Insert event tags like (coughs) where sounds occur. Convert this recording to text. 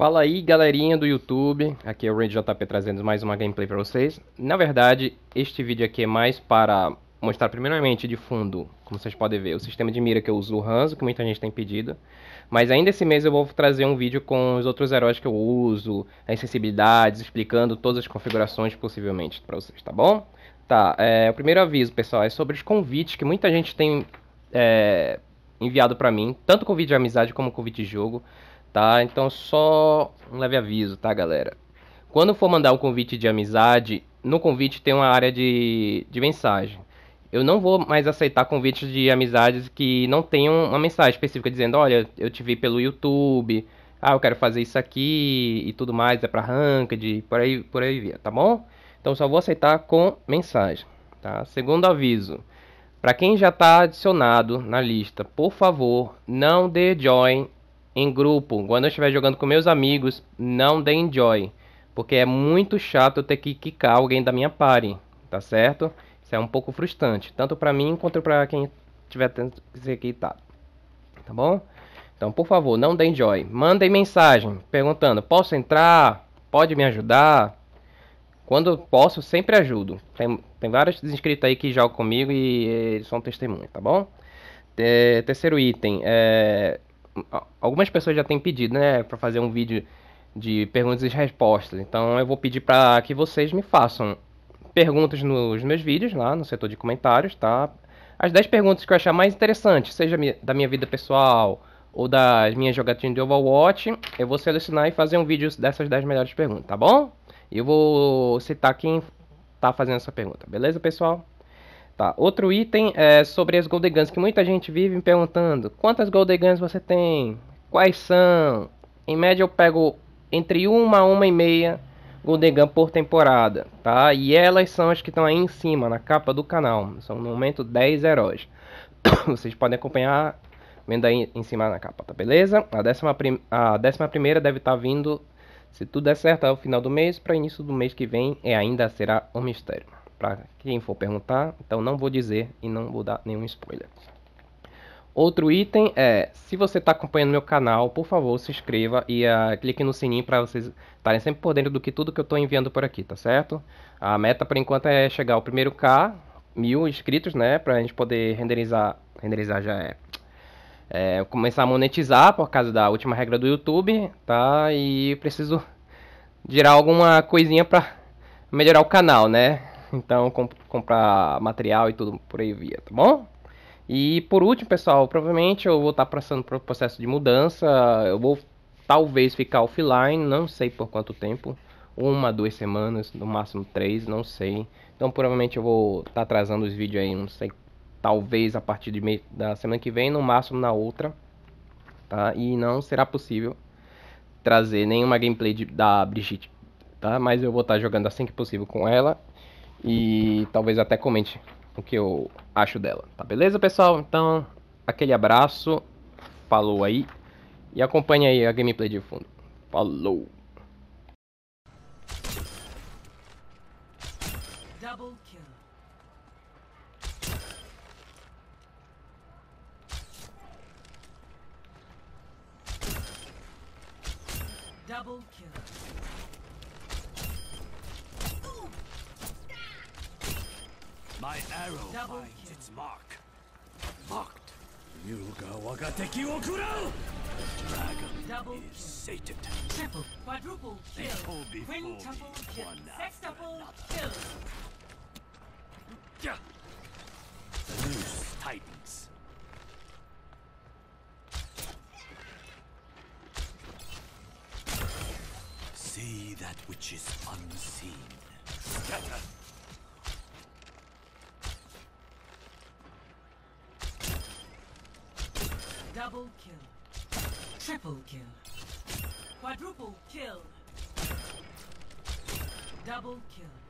Fala aí galerinha do YouTube, aqui é o RaidJP trazendo mais uma gameplay para vocês. Na verdade, este vídeo aqui é mais para mostrar primeiramente de fundo, como vocês podem ver, o sistema de mira que eu uso, o Hanzo, que muita gente tem pedido. Mas ainda esse mês eu vou trazer um vídeo com os outros heróis que eu uso, as sensibilidades, explicando todas as configurações possivelmente para vocês, tá bom? Tá, é, o primeiro aviso, pessoal, é sobre os convites que muita gente tem é, enviado para mim, tanto convite de amizade como convite de jogo tá? Então só um leve aviso, tá, galera? Quando for mandar um convite de amizade, no convite tem uma área de, de mensagem. Eu não vou mais aceitar convites de amizades que não tenham uma mensagem específica dizendo, olha, eu te vi pelo YouTube, ah, eu quero fazer isso aqui e tudo mais, é pra ranked, por aí, por aí via, tá bom? Então só vou aceitar com mensagem, tá? Segundo aviso, para quem já está adicionado na lista, por favor, não dê join em grupo, quando eu estiver jogando com meus amigos, não dê enjoy. Porque é muito chato ter que quicar alguém da minha party, tá certo? Isso é um pouco frustrante, tanto para mim quanto para quem tiver tendo que ser quitado. Tá bom? Então, por favor, não dê enjoy. Mandem mensagem perguntando: posso entrar? Pode me ajudar? Quando posso, sempre ajudo. Tem, tem vários inscritos aí que jogam comigo e eles são testemunhas, tá bom? terceiro item, é, algumas pessoas já têm pedido, né, para fazer um vídeo de perguntas e respostas. Então eu vou pedir para que vocês me façam perguntas nos meus vídeos lá no setor de comentários, tá? As 10 perguntas que eu achar mais interessantes, seja da minha vida pessoal ou das minhas jogatinas de Overwatch, eu vou selecionar e fazer um vídeo dessas 10 melhores perguntas, tá bom? Eu vou citar quem tá fazendo essa pergunta, beleza, pessoal? Tá. Outro item é sobre as Golden Guns, que muita gente vive me perguntando. Quantas Golden Guns você tem? Quais são? Em média eu pego entre uma a uma e meia Golden Gun por temporada, tá? E elas são as que estão aí em cima, na capa do canal. São no momento 10 heróis. (coughs) Vocês podem acompanhar vendo aí em cima na capa, tá beleza? A décima, prim a décima primeira deve estar tá vindo, se tudo der certo, ao final do mês. Para início do mês que vem, e ainda será um mistério para quem for perguntar, então não vou dizer e não vou dar nenhum spoiler. Outro item é, se você está acompanhando meu canal, por favor, se inscreva e uh, clique no sininho para vocês estarem sempre por dentro do que tudo que eu estou enviando por aqui, tá certo? A meta por enquanto é chegar ao primeiro K, mil inscritos, né, para a gente poder renderizar, renderizar já é, é, começar a monetizar por causa da última regra do YouTube, tá? E preciso gerar alguma coisinha para melhorar o canal, né? Então, comp comprar material e tudo por aí via, tá bom? E por último, pessoal, provavelmente eu vou estar tá passando por processo de mudança. Eu vou talvez ficar offline, não sei por quanto tempo. Uma, duas semanas, no máximo três, não sei. Então provavelmente eu vou estar tá atrasando os vídeos aí, não sei. Talvez a partir de da semana que vem, no máximo na outra. Tá? E não será possível trazer nenhuma gameplay de, da Brigitte. Tá? Mas eu vou estar tá jogando assim que possível com ela e talvez até comente o que eu acho dela. Tá beleza, pessoal? Então, aquele abraço, falou aí e acompanhe aí a gameplay de fundo. Falou! Double kill. Double kill. My arrow Double finds kill. its mark. Marked. Ryuga waga teki wo kurau! The dragon Double is kill. sated. Triple, quadruple kill. Quintuple kill. Sextuple kill. Yeah. The noose tightens. See that which is unseen. Scatter. (laughs) Double kill. Triple kill. Quadruple kill. Double kill.